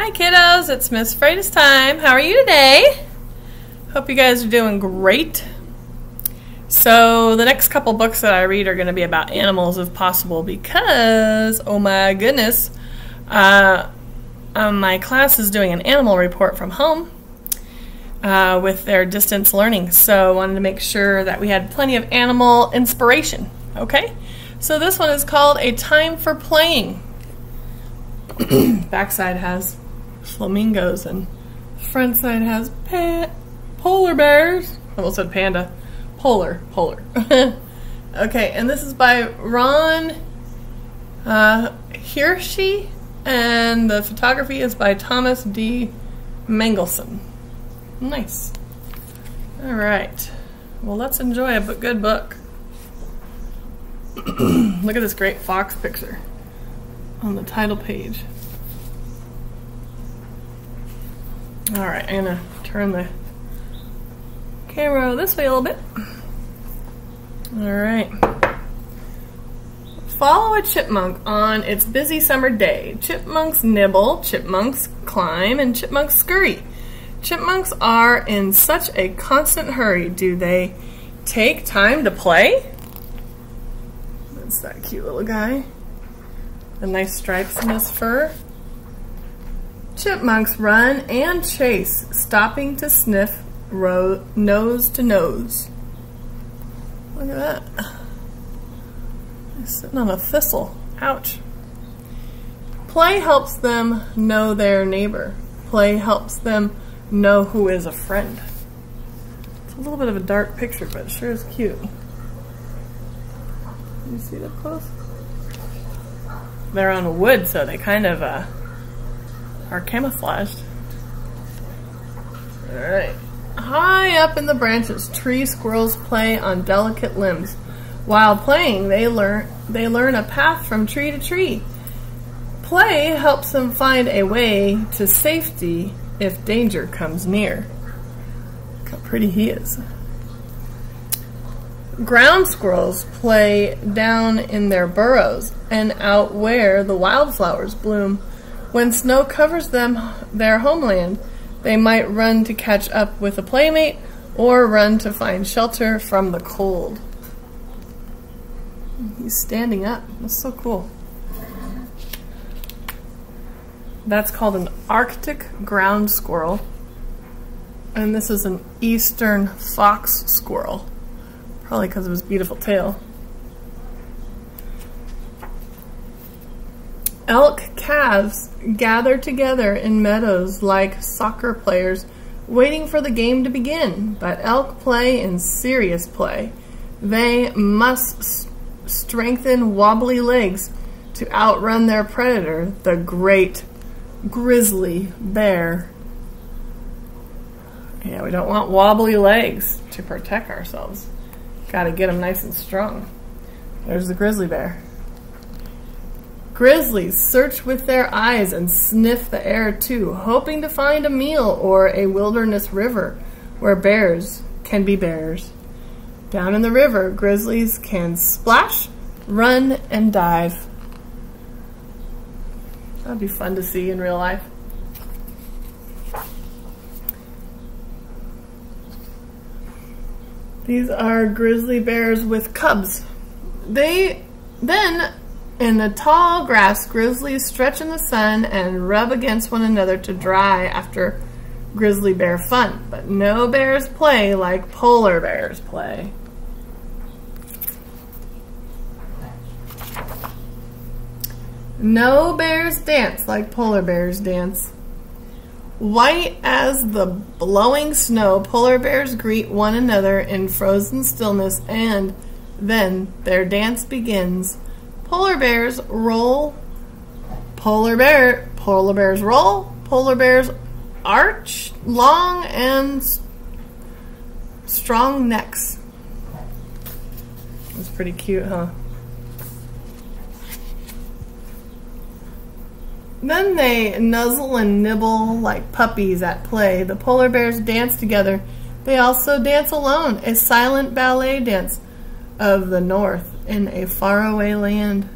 Hi kiddos, it's Miss Freitas time. How are you today? Hope you guys are doing great. So the next couple books that I read are going to be about animals if possible because, oh my goodness, uh, um, my class is doing an animal report from home uh, with their distance learning. So I wanted to make sure that we had plenty of animal inspiration. Okay? So this one is called A Time for Playing. Backside has flamingos and front side has polar bears. I almost said panda. Polar, polar. okay, and this is by Ron uh, Hirschi, and the photography is by Thomas D. Mangelsen. Nice. All right. Well, let's enjoy a good book. Look at this great fox picture on the title page. All right, I'm gonna turn the camera this way a little bit. All right. Follow a chipmunk on its busy summer day. Chipmunks nibble, chipmunks climb, and chipmunks scurry. Chipmunks are in such a constant hurry. Do they take time to play? That's that cute little guy. The nice stripes in his fur. Chipmunks run and chase, stopping to sniff nose to nose. Look at that. He's sitting on a thistle. Ouch. Play helps them know their neighbor. Play helps them know who is a friend. It's a little bit of a dark picture, but it sure is cute. You see that close? They're on wood, so they kind of uh, are camouflaged. Alright. High up in the branches, tree squirrels play on delicate limbs. While playing, they learn they learn a path from tree to tree. Play helps them find a way to safety if danger comes near. Look how pretty he is. Ground squirrels play down in their burrows and out where the wildflowers bloom. When snow covers them their homeland, they might run to catch up with a playmate or run to find shelter from the cold. He's standing up. That's so cool. That's called an Arctic ground squirrel. And this is an eastern fox squirrel. Probably because of his beautiful tail. Elk calves gather together in meadows like soccer players waiting for the game to begin, but elk play in serious play. They must strengthen wobbly legs to outrun their predator, the great grizzly bear. Yeah, we don't want wobbly legs to protect ourselves. Got to get them nice and strong. There's the grizzly bear. Grizzlies search with their eyes and sniff the air too, hoping to find a meal or a wilderness river where bears can be bears. Down in the river, grizzlies can splash, run, and dive. That'd be fun to see in real life. These are grizzly bears with cubs. They then in the tall grass, grizzlies stretch in the sun and rub against one another to dry after grizzly bear fun. But no bears play like polar bears play. No bears dance like polar bears dance. White as the blowing snow, polar bears greet one another in frozen stillness and then their dance begins Polar bears roll. Polar bear. Polar bears roll. Polar bears arch long and strong necks. That's pretty cute, huh? Then they nuzzle and nibble like puppies at play. The polar bears dance together. They also dance alone, a silent ballet dance of the north in a faraway land.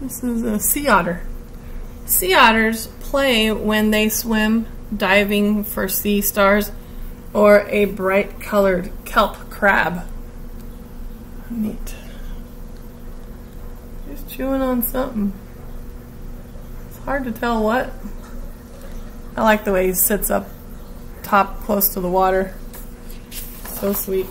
This is a sea otter. Sea otters play when they swim, diving for sea stars, or a bright colored kelp crab. Neat. He's chewing on something. It's hard to tell what. I like the way he sits up top close to the water. So sweet.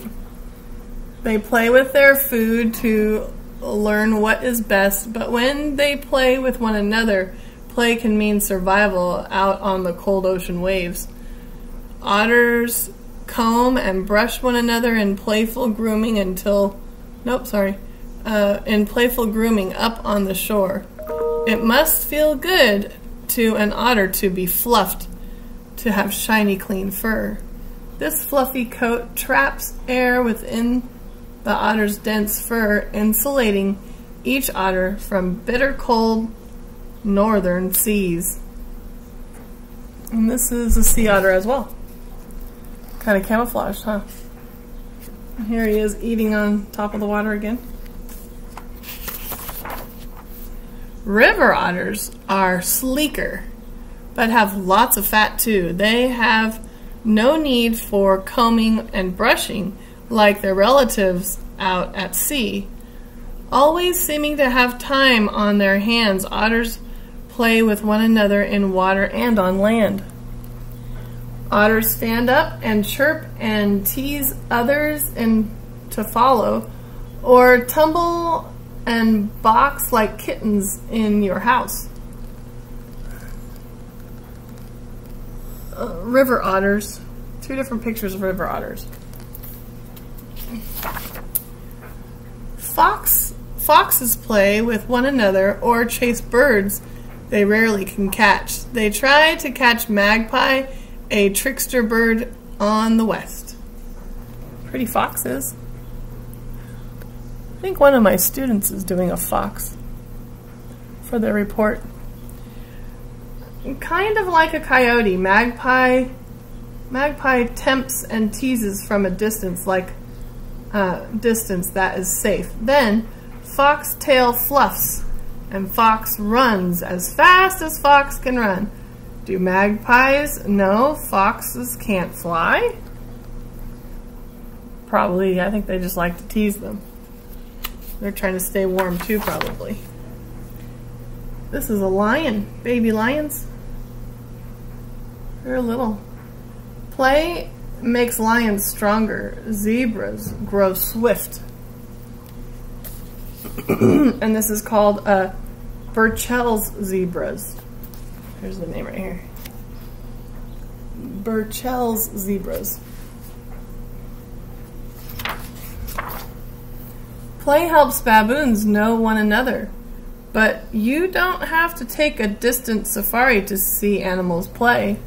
They play with their food to learn what is best, but when they play with one another, play can mean survival out on the cold ocean waves. Otters comb and brush one another in playful grooming until, nope, sorry, uh, in playful grooming up on the shore. It must feel good to an otter to be fluffed, to have shiny, clean fur. This fluffy coat traps air within the otter's dense fur, insulating each otter from bitter cold northern seas. And this is a sea otter as well. Kind of camouflaged, huh? Here he is eating on top of the water again. River otters are sleeker, but have lots of fat too. They have no need for combing and brushing like their relatives out at sea. Always seeming to have time on their hands, otters play with one another in water and on land. Otters stand up and chirp and tease others and to follow, or tumble and box like kittens in your house. Uh, river otters. Two different pictures of river otters. Fox foxes play with one another or chase birds they rarely can catch. They try to catch magpie, a trickster bird on the west. Pretty foxes. I think one of my students is doing a fox for their report. Kind of like a coyote, magpie magpie tempts and teases from a distance like uh, distance that is safe. Then foxtail fluffs and fox runs as fast as fox can run. Do magpies know foxes can't fly? Probably, I think they just like to tease them. They're trying to stay warm too, probably. This is a lion, baby lions. They're a little. Play makes lions stronger. Zebras grow swift. and this is called uh, Burchell's zebras. Here's the name right here. Burchell's zebras. Play helps baboons know one another, but you don't have to take a distant safari to see animals play.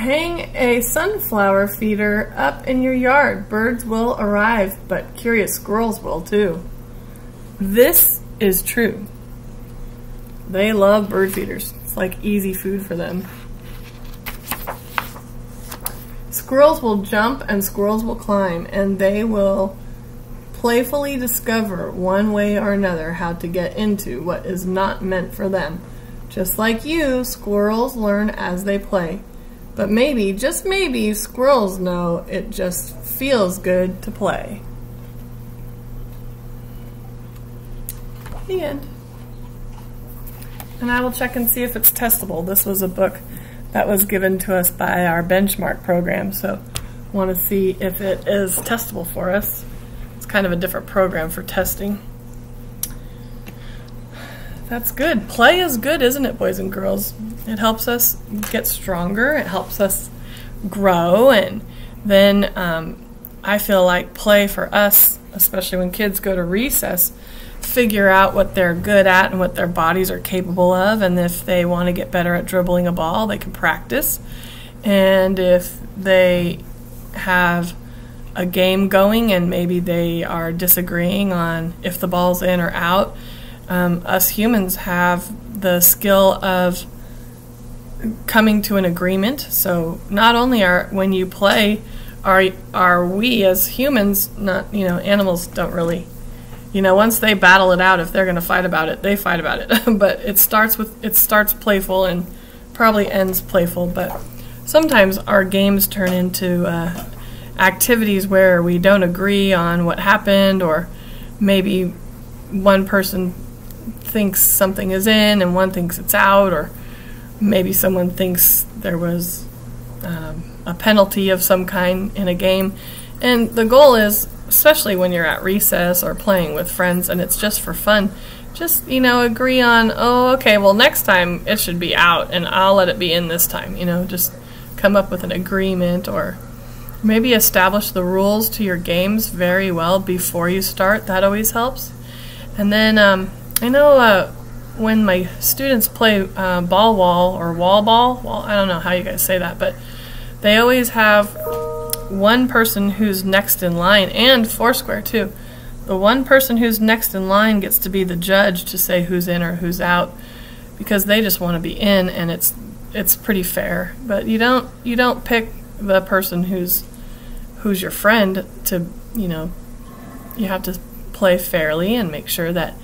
Hang a sunflower feeder up in your yard. Birds will arrive, but curious squirrels will too. This is true. They love bird feeders. It's like easy food for them. Squirrels will jump and squirrels will climb, and they will playfully discover one way or another how to get into what is not meant for them. Just like you, squirrels learn as they play. But maybe, just maybe, squirrels know it just feels good to play. The end. And I will check and see if it's testable. This was a book that was given to us by our benchmark program, so want to see if it is testable for us. It's kind of a different program for testing. That's good. Play is good, isn't it, boys and girls? It helps us get stronger. It helps us grow. And then um, I feel like play for us, especially when kids go to recess, figure out what they're good at and what their bodies are capable of. And if they want to get better at dribbling a ball, they can practice. And if they have a game going and maybe they are disagreeing on if the ball's in or out, um, us humans have the skill of coming to an agreement. So not only are when you play, are are we as humans not you know animals don't really you know, once they battle it out, if they're going to fight about it, they fight about it. but it starts with it starts playful and probably ends playful. But sometimes our games turn into uh, activities where we don't agree on what happened, or maybe one person thinks something is in and one thinks it's out, or maybe someone thinks there was um, a penalty of some kind in a game. And the goal is, especially when you're at recess or playing with friends and it's just for fun, just, you know, agree on, oh, okay, well, next time it should be out and I'll let it be in this time. You know, just come up with an agreement or maybe establish the rules to your games very well before you start. That always helps. And then um, I know uh, when my students play uh, ball wall or wall ball, well, I don't know how you guys say that, but they always have one person who's next in line and foursquare too. The one person who's next in line gets to be the judge to say who's in or who's out because they just want to be in and it's it's pretty fair. But you don't you don't pick the person who's who's your friend to, you know, you have to play fairly and make sure that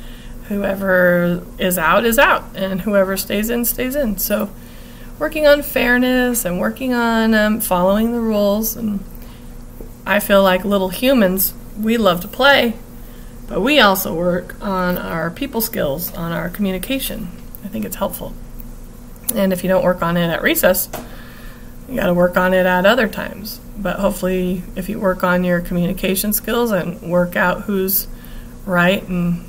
whoever is out is out and whoever stays in stays in. So working on fairness and working on um, following the rules. And I feel like little humans, we love to play, but we also work on our people skills, on our communication. I think it's helpful. And if you don't work on it at recess, you got to work on it at other times. But hopefully, if you work on your communication skills and work out who's right and,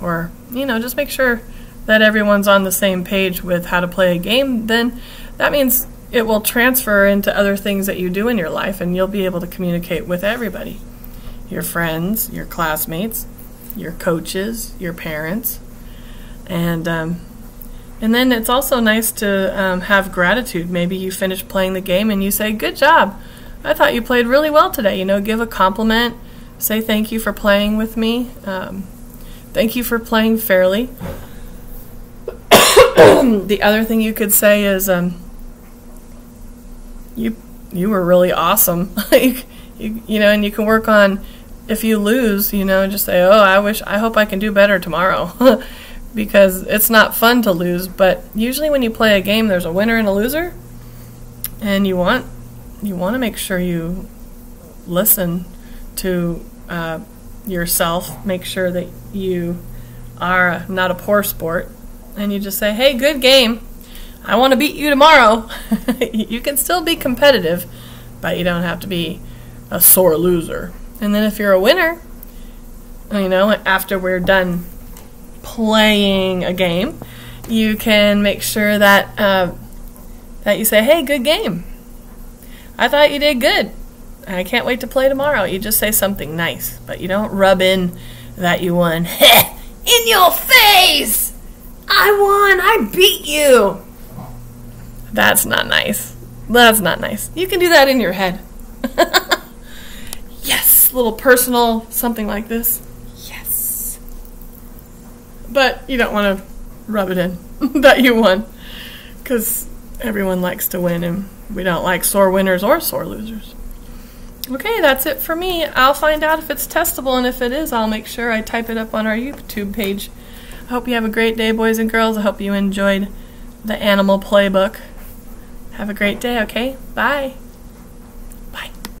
or, you know, just make sure that everyone's on the same page with how to play a game, then that means it will transfer into other things that you do in your life and you'll be able to communicate with everybody your friends, your classmates, your coaches, your parents. And, um, and then it's also nice to um, have gratitude. Maybe you finish playing the game and you say, Good job. I thought you played really well today. You know, give a compliment, say thank you for playing with me, um, thank you for playing fairly. the other thing you could say is, um, you you were really awesome. like you, you know, and you can work on if you lose, you know, just say, "Oh, I wish I hope I can do better tomorrow." because it's not fun to lose, but usually when you play a game there's a winner and a loser. And you want you want to make sure you listen to uh, yourself, make sure that you are not a poor sport and you just say, hey, good game. I want to beat you tomorrow. you can still be competitive, but you don't have to be a sore loser. And then if you're a winner, you know, after we're done playing a game, you can make sure that uh, that you say, "Hey, good game. I thought you did good. I can't wait to play tomorrow." You just say something nice, but you don't rub in that you won. in your face. I won! I beat you! That's not nice. That's not nice. You can do that in your head. yes, little personal something like this. Yes. But you don't want to rub it in that you won because everyone likes to win and we don't like sore winners or sore losers. Okay, that's it for me. I'll find out if it's testable, and if it is, I'll make sure I type it up on our YouTube page. I hope you have a great day, boys and girls. I hope you enjoyed the animal playbook. Have a great day, okay? Bye.